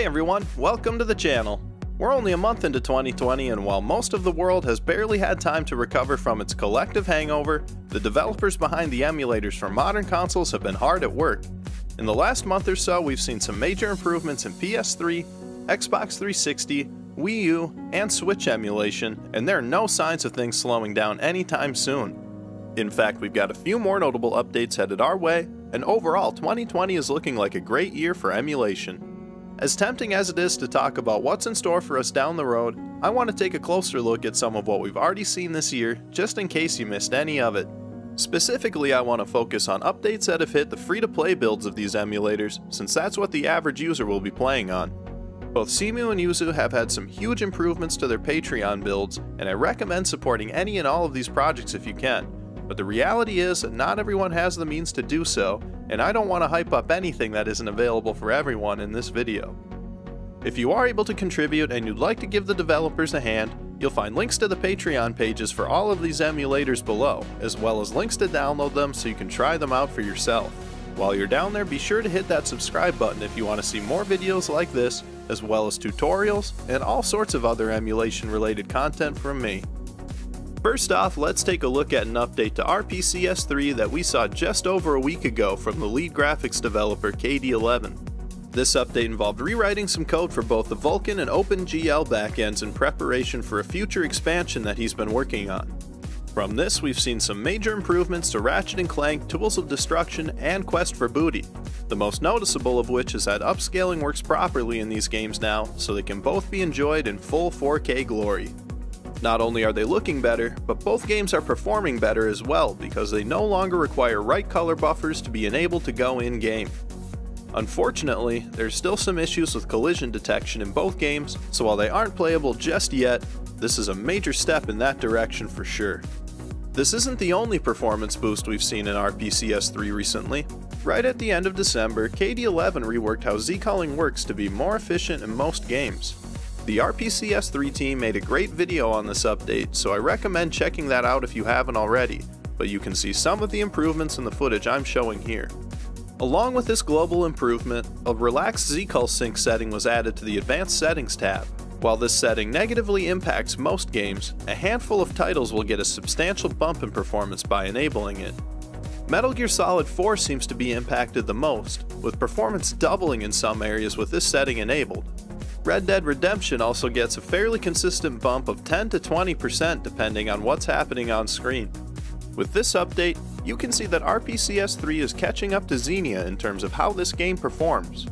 Hey everyone, welcome to the channel. We're only a month into 2020 and while most of the world has barely had time to recover from its collective hangover, the developers behind the emulators for modern consoles have been hard at work. In the last month or so, we've seen some major improvements in PS3, Xbox 360, Wii U, and Switch emulation, and there are no signs of things slowing down anytime soon. In fact, we've got a few more notable updates headed our way, and overall 2020 is looking like a great year for emulation. As tempting as it is to talk about what's in store for us down the road, I want to take a closer look at some of what we've already seen this year, just in case you missed any of it. Specifically, I want to focus on updates that have hit the free-to-play builds of these emulators, since that's what the average user will be playing on. Both Cemu and Yuzu have had some huge improvements to their Patreon builds, and I recommend supporting any and all of these projects if you can. But the reality is that not everyone has the means to do so, and I don't want to hype up anything that isn't available for everyone in this video. If you are able to contribute and you'd like to give the developers a hand, you'll find links to the Patreon pages for all of these emulators below, as well as links to download them so you can try them out for yourself. While you're down there, be sure to hit that subscribe button if you want to see more videos like this, as well as tutorials and all sorts of other emulation related content from me. First off, let's take a look at an update to RPCS3 that we saw just over a week ago from the lead graphics developer KD11. This update involved rewriting some code for both the Vulkan and OpenGL backends in preparation for a future expansion that he's been working on. From this, we've seen some major improvements to Ratchet & Clank, Tools of Destruction, and Quest for Booty, the most noticeable of which is that upscaling works properly in these games now, so they can both be enjoyed in full 4K glory. Not only are they looking better, but both games are performing better as well because they no longer require write color buffers to be enabled to go in-game. Unfortunately, there's still some issues with collision detection in both games, so while they aren't playable just yet, this is a major step in that direction for sure. This isn't the only performance boost we've seen in RPCS3 recently. Right at the end of December, KD11 reworked how Z-culling works to be more efficient in most games. The RPCS3 team made a great video on this update, so I recommend checking that out if you haven't already, but you can see some of the improvements in the footage I'm showing here. Along with this global improvement, a relaxed Z-cull sync setting was added to the Advanced Settings tab. While this setting negatively impacts most games, a handful of titles will get a substantial bump in performance by enabling it. Metal Gear Solid 4 seems to be impacted the most, with performance doubling in some areas with this setting enabled, Red Dead Redemption also gets a fairly consistent bump of 10 to 20% depending on what's happening on screen. With this update, you can see that RPCS 3 is catching up to Xenia in terms of how this game performs.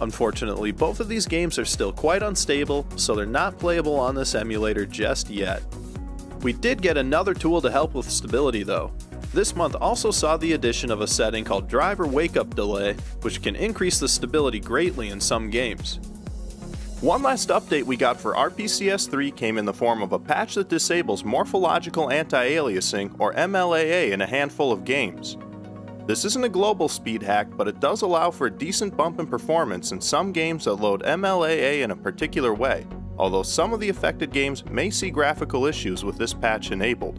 Unfortunately, both of these games are still quite unstable, so they're not playable on this emulator just yet. We did get another tool to help with stability though. This month also saw the addition of a setting called Driver Wake Up Delay, which can increase the stability greatly in some games. One last update we got for RPCS 3 came in the form of a patch that disables morphological anti-aliasing or MLAA in a handful of games. This isn't a global speed hack, but it does allow for a decent bump in performance in some games that load MLAA in a particular way, although some of the affected games may see graphical issues with this patch enabled.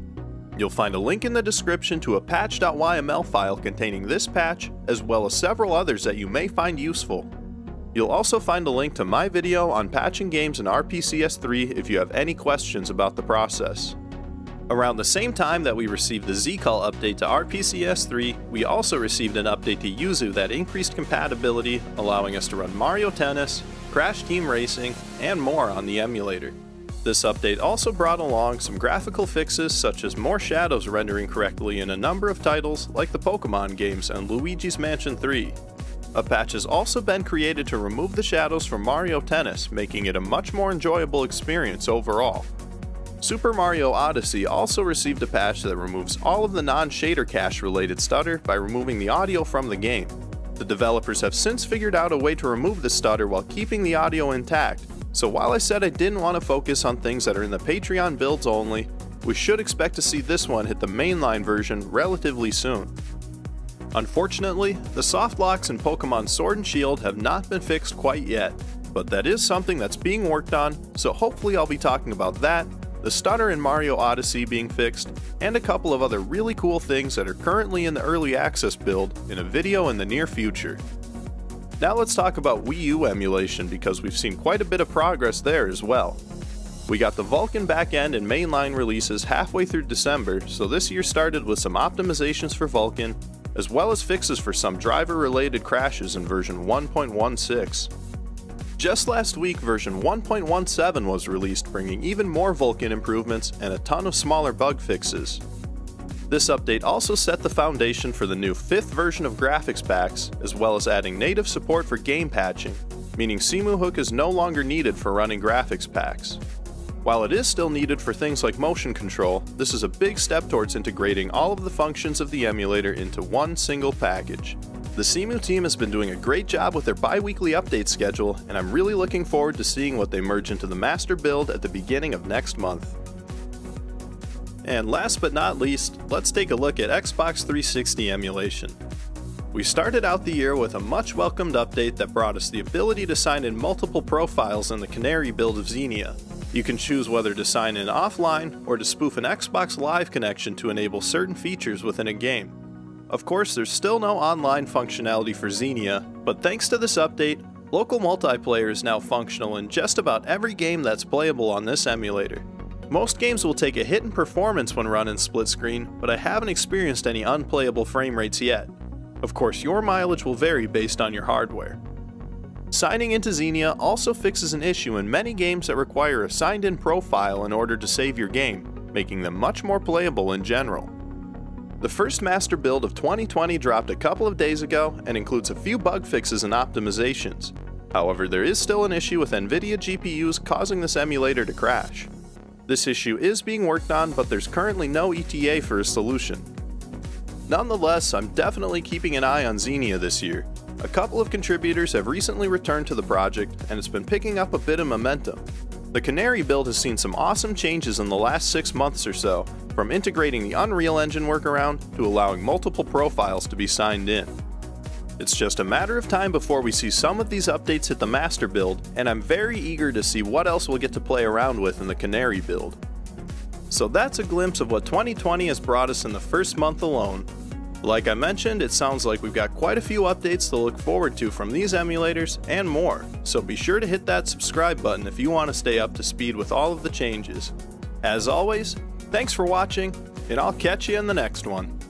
You'll find a link in the description to a patch.yml file containing this patch, as well as several others that you may find useful. You'll also find a link to my video on patching games in RPCS3 if you have any questions about the process. Around the same time that we received the Z-cull update to RPCS3, we also received an update to Yuzu that increased compatibility, allowing us to run Mario Tennis, Crash Team Racing, and more on the emulator. This update also brought along some graphical fixes such as more shadows rendering correctly in a number of titles like the Pokemon games and Luigi's Mansion 3, a patch has also been created to remove the shadows from Mario Tennis, making it a much more enjoyable experience overall. Super Mario Odyssey also received a patch that removes all of the non-shader cache related stutter by removing the audio from the game. The developers have since figured out a way to remove the stutter while keeping the audio intact, so while I said I didn't want to focus on things that are in the Patreon builds only, we should expect to see this one hit the mainline version relatively soon. Unfortunately, the soft locks in Pokemon Sword and Shield have not been fixed quite yet, but that is something that's being worked on, so hopefully I'll be talking about that, the stutter in Mario Odyssey being fixed, and a couple of other really cool things that are currently in the early access build in a video in the near future. Now let's talk about Wii U emulation because we've seen quite a bit of progress there as well. We got the Vulkan backend and mainline releases halfway through December, so this year started with some optimizations for Vulkan, as well as fixes for some driver related crashes in version 1.16. Just last week, version 1.17 was released, bringing even more Vulkan improvements and a ton of smaller bug fixes. This update also set the foundation for the new 5th version of graphics packs, as well as adding native support for game patching, meaning CemuHook is no longer needed for running graphics packs. While it is still needed for things like motion control, this is a big step towards integrating all of the functions of the emulator into one single package. The Cemu team has been doing a great job with their bi-weekly update schedule, and I'm really looking forward to seeing what they merge into the master build at the beginning of next month. And last but not least, let's take a look at Xbox 360 emulation. We started out the year with a much welcomed update that brought us the ability to sign in multiple profiles in the Canary build of Xenia, you can choose whether to sign in offline or to spoof an Xbox Live connection to enable certain features within a game. Of course, there's still no online functionality for Xenia, but thanks to this update, local multiplayer is now functional in just about every game that's playable on this emulator. Most games will take a hit in performance when run in split screen, but I haven't experienced any unplayable frame rates yet. Of course, your mileage will vary based on your hardware. Signing into Xenia also fixes an issue in many games that require a signed in profile in order to save your game, making them much more playable in general. The first master build of 2020 dropped a couple of days ago and includes a few bug fixes and optimizations. However, there is still an issue with NVIDIA GPUs causing this emulator to crash. This issue is being worked on, but there's currently no ETA for a solution. Nonetheless, I'm definitely keeping an eye on Xenia this year, a couple of contributors have recently returned to the project, and it's been picking up a bit of momentum. The Canary build has seen some awesome changes in the last six months or so, from integrating the Unreal Engine workaround to allowing multiple profiles to be signed in. It's just a matter of time before we see some of these updates hit the master build, and I'm very eager to see what else we'll get to play around with in the Canary build. So that's a glimpse of what 2020 has brought us in the first month alone, like I mentioned, it sounds like we've got quite a few updates to look forward to from these emulators and more, so be sure to hit that subscribe button if you want to stay up to speed with all of the changes. As always, thanks for watching, and I'll catch you in the next one.